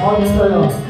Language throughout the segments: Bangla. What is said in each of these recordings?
好你们一个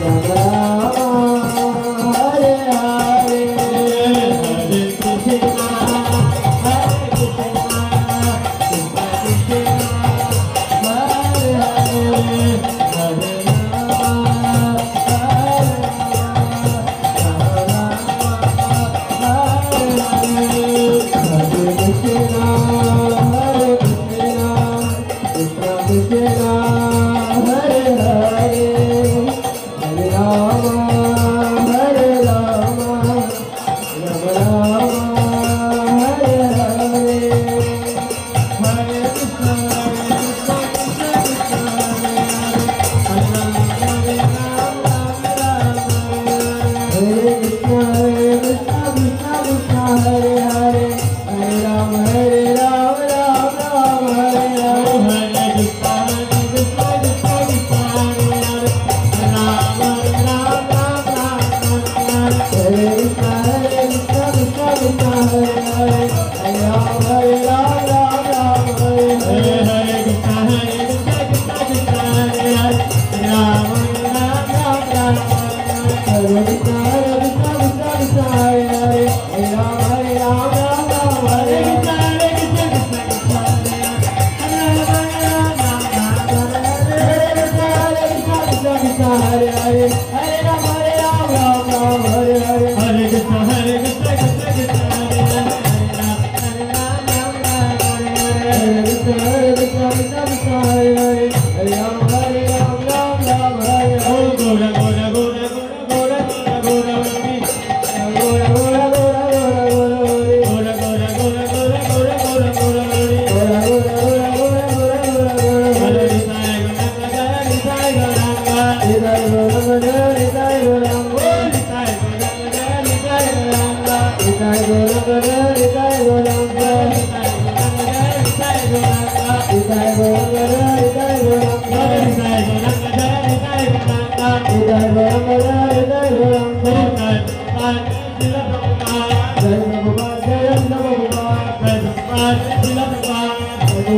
Oh, oh, oh.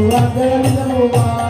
Mula Mula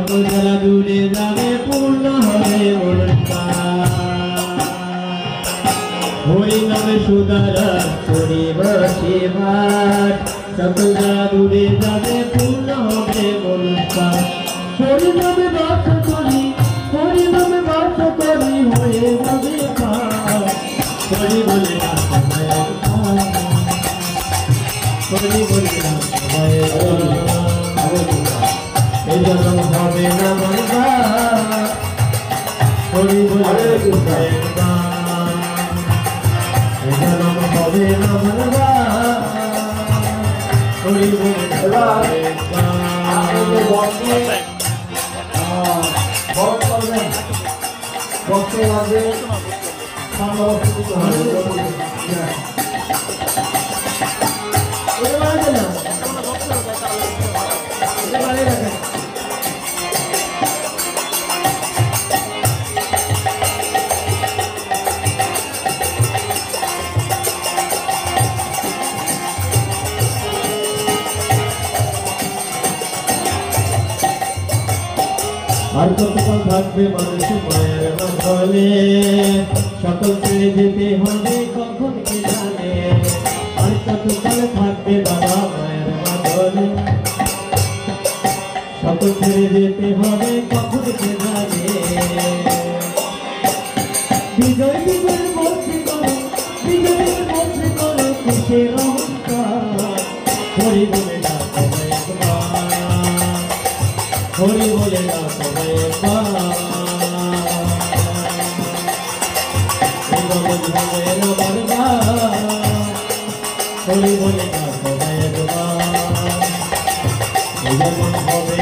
সকল জ্বালা দূরে যাবে পূর্ণ হবে অনুষ্ঠান হরি নামে সুদারস করি বসবাস সকল জ্বালা দূরে যাবে পূর্ণ হবে অনুষ্ঠান হরি নামে বাস করি হরি নামে বাস করি হয়ে যাবে পার হরি বলে রাখ হরি বলে জন্ম হবে না মনবা হরি বলে জন্ম হবে না মনবা হরি বলে বক্স মাঝে সামনে বক্স দিতে হবে। থাকবে মানুষ মায়ের বলে সকল ছেড়ে যেতে হবে কখন কে জানে? আর কতক্ষণ থাকবে বাবা মায়ের বলে সকল ছেড়ে যেতে হবে কখন কে জানে? বিজয় মধ্যে করো করো অহংকার। भोले भोलेनाथ भोले भोलेनाथ भोले भोलेनाथ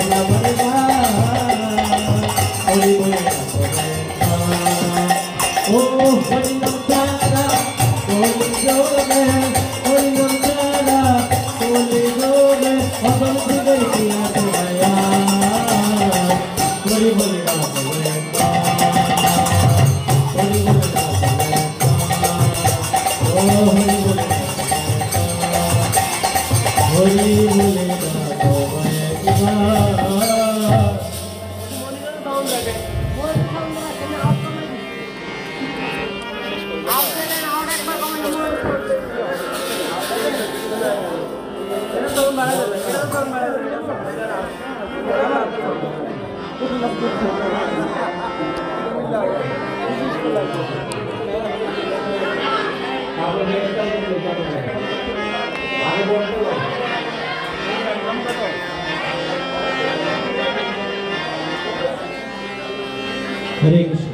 हरे कृष्ण।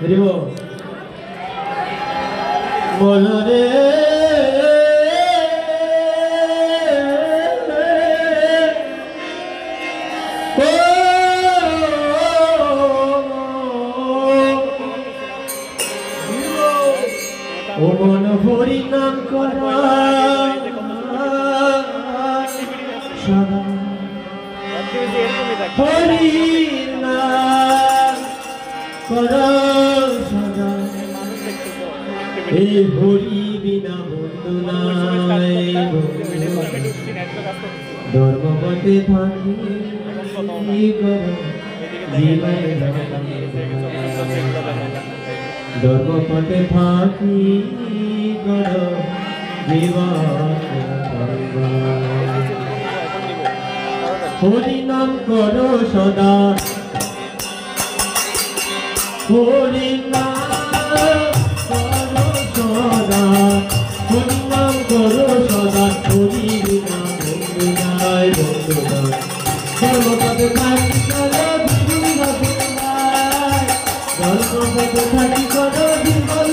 हरि वो ও মন হরি নাম করা। হরি নাম করা সদা এই হরি বিনা বন্ধু ধর্মপথে থাকি জীবনে ধর্মপথে থাকি করো হরি নাম করো সদা। হরি নাম করো সদা। হরি নাম করো সদা। হরি নাম বন্ধু নাই বন্ধু নাই সর্বপদে থাকি তোমাকে থাকি কোনো দিবস